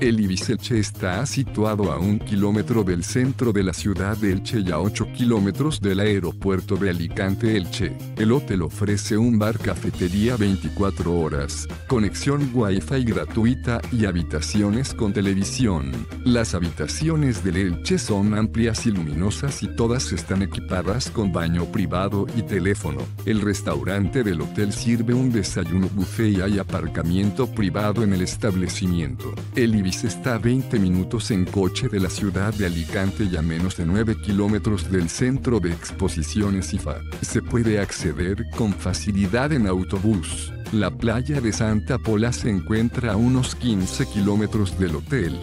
El Ibis Elche está situado a un kilómetro del centro de la ciudad de Elche y a 8 kilómetros del aeropuerto de Alicante Elche. El hotel ofrece un bar cafetería 24 horas, conexión wifi gratuita y habitaciones con televisión. Las habitaciones del Elche son amplias y luminosas y todas están equipadas con baño privado y teléfono. El restaurante del hotel sirve un desayuno buffet y hay aparcamiento privado en el establecimiento. El Está a 20 minutos en coche de la ciudad de Alicante y a menos de 9 kilómetros del centro de exposiciones IFA. Se puede acceder con facilidad en autobús. La playa de Santa Pola se encuentra a unos 15 kilómetros del hotel.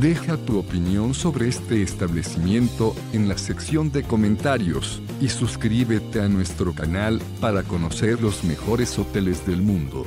Deja tu opinión sobre este establecimiento en la sección de comentarios y suscríbete a nuestro canal para conocer los mejores hoteles del mundo.